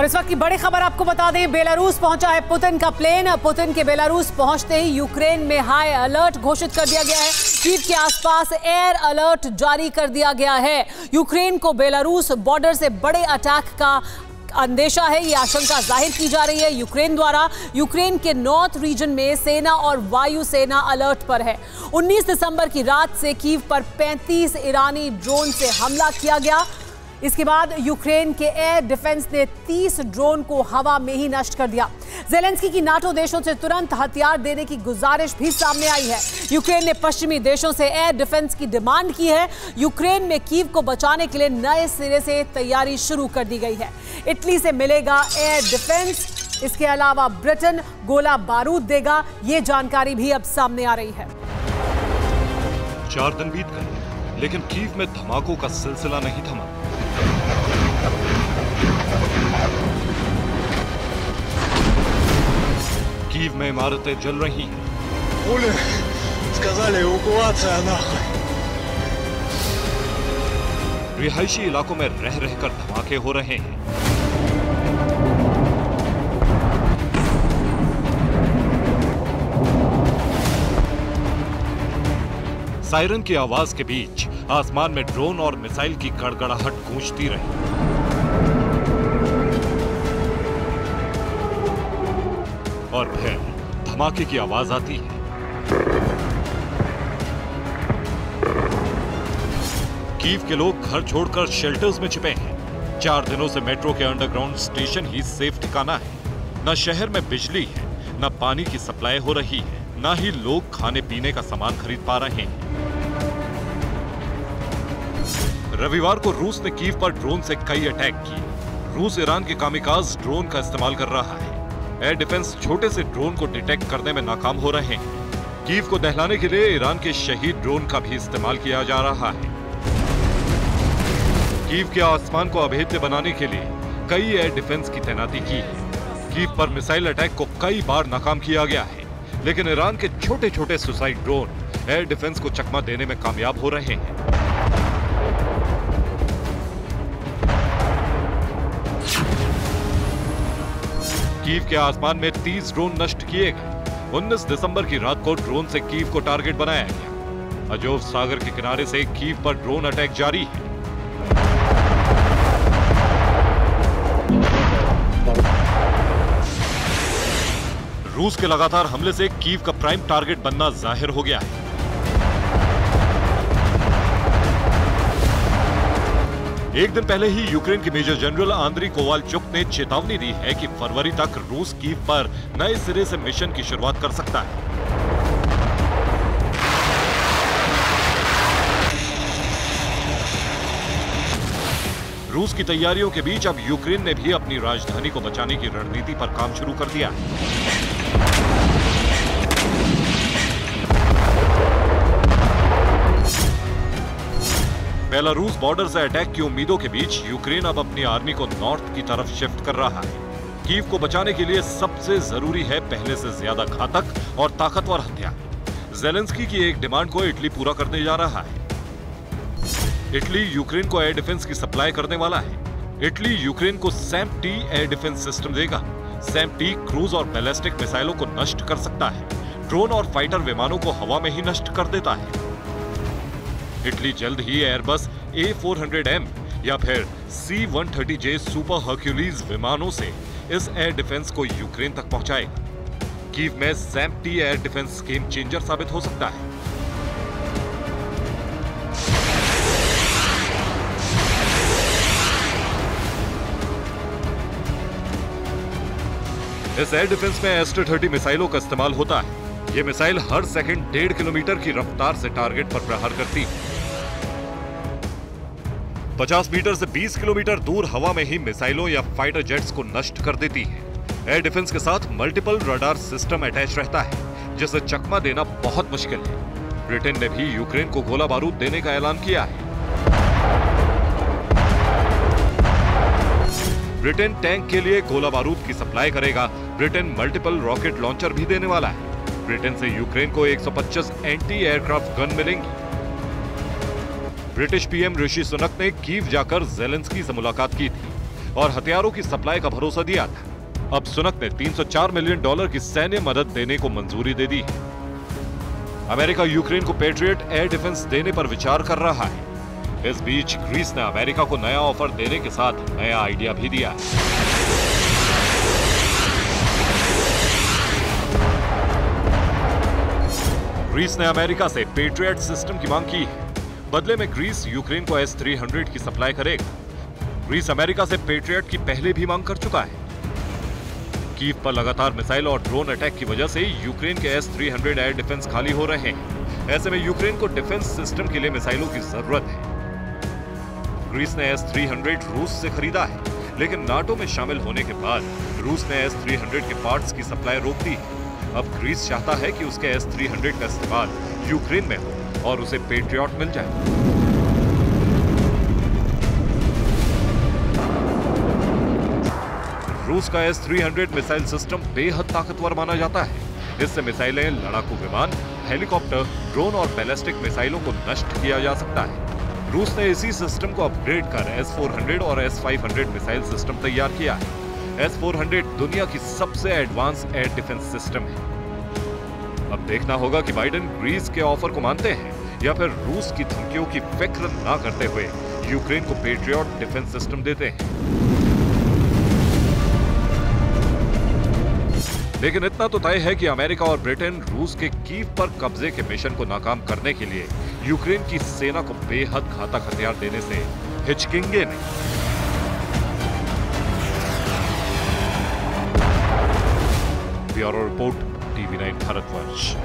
और इस वक्त की बड़ी खबर आपको बता दें, बेलारूस पहुँचा है पुतिन का प्लेन पुतिन के बेलारूस पहुँचते ही यूक्रेन में हाई अलर्ट घोषित कर दिया गया है। कीव के आसपास एयर अलर्ट जारी कर दिया गया है। यूक्रेन को बेलारूस बॉर्डर से बड़े अटैक का अंदेशा है, ये आशंका ज़ाहिर की जा रही है यूक्रेन द्वारा। यूक्रेन के नॉर्थ रीजन में सेना और वायु सेना अलर्ट पर है। 19 दिसंबर की रात से कीव पर 35 ईरानी ड्रोन से हमला किया गया। इसके बाद यूक्रेन के एयर डिफेंस ने 30 ड्रोन को हवा में ही नष्ट कर दिया। जेलेंस्की की नाटो देशों से तुरंत हथियार देने की गुजारिश भी सामने आई है। यूक्रेन ने पश्चिमी देशों से एयर डिफेंस की डिमांड की है। यूक्रेन में कीव को बचाने के लिए नए सिरे से तैयारी शुरू कर दी गई है। इटली से मिलेगा एयर डिफेंस इसके अलावा ब्रिटेन गोला बारूद देगा। ये जानकारी भी अब सामने आ रही है। चार दिन बीत गए लेकिन कीव में धमाकों का सिलसिला नहीं थमा कीव में इमारतें जल रही हैं Пули сказали эвакуация нахуй. रिहायशी इलाकों में रह रहकर धमाके हो रहे हैं सायरन की आवाज के बीच आसमान में ड्रोन और मिसाइल की गड़गड़ाहट गूंजती रही। और फिर धमाके की आवाज़ आती है। कीव के लोग घर छोड़कर शेल्टर्स में छिपे हैं। चार दिनों से मेट्रो के अंडरग्राउंड स्टेशन ही सेफ़ ठिकाना है। न शहर में बिजली है, न पानी की सप्लाई हो रही है, न ही लोग खाने पीने का सामान खरीद पा रहे हैं। रविवार को रूस ने कीव पर ड्रोन से कई अटैक किए। रूस ईरान के कामिकाज ड्रोन का इस्तेमाल कर रहा है। एयर डिफेंस छोटे से ड्रोन को डिटेक्ट करने में नाकाम हो रहे हैं। कीव को दहलाने के लिए ईरान के शहीद ड्रोन का भी इस्तेमाल किया जा रहा है। कीव के आसमान को अभेद्य बनाने के लिए कई एयर डिफेंस की तैनाती की है। कीव पर मिसाइल अटैक को कई बार नाकाम किया गया है। लेकिन ईरान के छोटे छोटे सुसाइड ड्रोन एयर डिफेंस को चकमा देने में कामयाब हो रहे हैं। कीव के आसमान में 30 ड्रोन नष्ट किए गए। 19 दिसंबर की रात को ड्रोन से कीव को टारगेट बनाया गया। अजोव सागर के किनारे से कीव पर ड्रोन अटैक जारी है। रूस के लगातार हमले से कीव का प्राइम टारगेट बनना ज़ाहिर हो गया है। एक दिन पहले ही यूक्रेन के मेजर जनरल आंद्री कोवालचुक ने चेतावनी दी है कि फरवरी तक रूस की पर नए सिरे से मिशन की शुरुआत कर सकता है। रूस की तैयारियों के बीच अब यूक्रेन ने भी अपनी राजधानी को बचाने की रणनीति पर काम शुरू कर दिया। है बेलारूस बॉर्डर से अटैक की उम्मीदों के बीच यूक्रेन अब अपनी आर्मी को नॉर्थ की तरफ़ शिफ्ट कर रहा है। कीव को बचाने के लिए सबसे ज़रूरी है पहले से ज़्यादा घातक और ताकतवर हथियार जेलेंस्की की एक डिमांड को इटली पूरा करने जा रहा है। इटली यूक्रेन को एयर डिफेंस की सप्लाई करने वाला है। इटली यूक्रेन को SAMP T air defence system देगा। सैम टी क्रूज और बैलिस्टिक मिसाइलों को नष्ट कर सकता है। ड्रोन और फाइटर विमानों को हवा में ही नष्ट कर देता है। इटली जल्द ही एयरबस ए फोर या फिर C one thirty J super Hercules विमानों से इस एयर डिफेंस को यूक्रेन तक पहुंचाएगा। कीव में SAMP air defence game changer साबित हो सकता है। इस एयर डिफेंस में एस्टर थर्टी मिसाइलों का इस्तेमाल होता है। ये मिसाइल हर सेकंड डेढ़ किलोमीटर की रफ्तार से टारगेट पर प्रहार करती है। 50 मीटर से 20 किलोमीटर दूर हवा में ही मिसाइलों या फाइटर जेट्स को नष्ट कर देती है। एयर डिफेंस के साथ मल्टीपल रडार सिस्टम अटैच रहता है, जिसे चकमा देना बहुत मुश्किल है। ब्रिटेन ने भी यूक्रेन को गोला बारूद देने का ऐलान किया है। ब्रिटेन टैंक के लिए गोला बारूद की सप्लाई करेगा। ब्रिटेन मल्टीपल रॉकेट लॉन्चर भी देने वाला है। ब्रिटेन से यूक्रेन को 125 एंटी एयरक्राफ्ट गन मिलेंगी। ब्रिटिश पीएम ऋषि सुनक ने कीव जाकर जेलेंस्की से मुलाकात की थी और हथियारों की सप्लाई का भरोसा दिया था। अब सुनक ने 304 मिलियन डॉलर की सैन्य मदद देने को मंजूरी दे दी है। अमेरिका यूक्रेन को पेट्रियट एयर डिफेंस देने पर विचार कर रहा है। इस बीच ग्रीस ने अमेरिका को नया ऑफ़र देने के साथ नया आइडिया भी दिया है। ग्रीस ने अमेरिका से पेट्रियट सिस्टम की मांग की है। बदले में ग्रीस यूक्रेन को एस थ्री की सप्लाई करेगा। ग्रीस अमेरिका से पेट्रियट की पहले भी मांग कर चुका है। कीव पर लगातार मिसाइल और ड्रोन अटैक की वजह से यूक्रेन के एस थ्री एयर डिफेंस खाली हो रहे हैं। ऐसे में यूक्रेन को डिफेंस सिस्टम के लिए मिसाइलों की ज़रूरत है। ग्रीस ने एस थ्री रूस से खरीदा है, लेकिन नाटो में शामिल होने के बाद रूस ने एस थ्री के पार्ट्स की सप्लाई रोक दी अब ग्रीस चाहता है कि उसके एस थ्री का इस्तेमाल यूक्रेन में हो। और उसे पेट्रियट मिल जाए। रूस का एस थ्री मिसाइल सिस्टम बेहद ताकतवर माना जाता है। इससे मिसाइलें, लड़ाकू विमान, हेलीकॉप्टर, ड्रोन और बैलिस्टिक मिसाइलों को नष्ट किया जा सकता है। रूस ने इसी सिस्टम को अपग्रेड कर एस 400 और एस 500 मिसाइल सिस्टम तैयार किया है। एस 400 दुनिया की सबसे एडवांस एयर डिफेंस सिस्टम है। अब देखना होगा कि बाइडेन ग्रीस के ऑफ़र को मानते हैं या फिर रूस की धमकियों की फ़िक्र ना करते हुए यूक्रेन को पेट्रियट डिफेंस सिस्टम देते हैं। लेकिन इतना तो तय है कि अमेरिका और ब्रिटेन रूस के कीव पर कब्जे के मिशन को नाकाम करने के लिए यूक्रेन की सेना को बेहद घातक हथियार देने से हिचकिंगे नहीं। Bureau report. dibine karaklar.